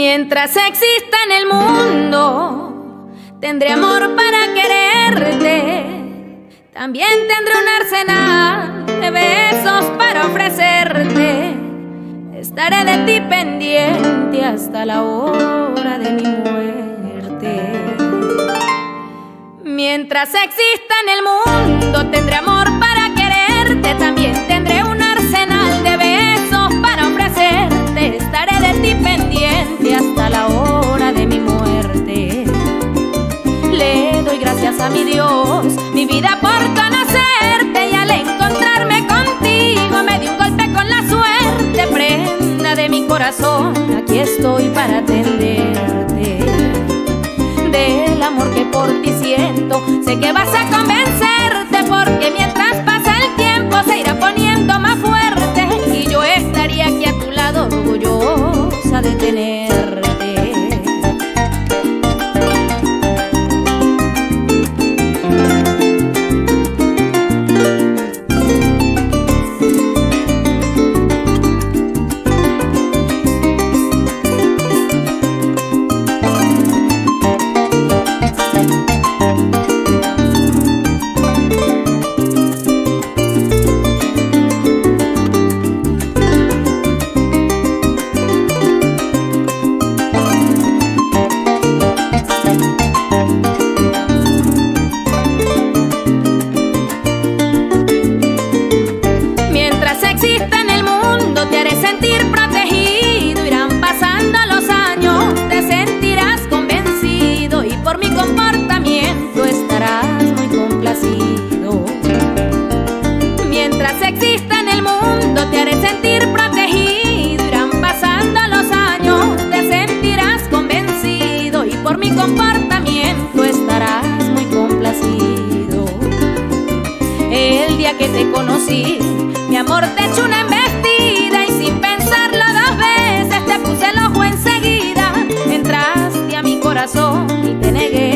Mientras exista en el mundo, tendré amor para quererte. También tendré un arsenal de besos para ofrecerte. Estaré de ti pendiente hasta la hora de mi muerte. Mientras exista en el mundo, tendré amor para aquí estoy para atenderte. Del amor que por ti siento, sé que vas a convencerte exista en el mundo te haré sentir protegido. Irán pasando los años, te sentirás convencido Y por mi comportamiento estarás muy complacido. Mientras exista en el mundo te haré sentir protegido. Irán pasando los años, te sentirás convencido Y por mi comportamiento estarás muy complacido. El día que te conocí, mi amor te echó una embestida y sin pensarlo dos veces te puse el ojo enseguida. Entraste a mi corazón y te negué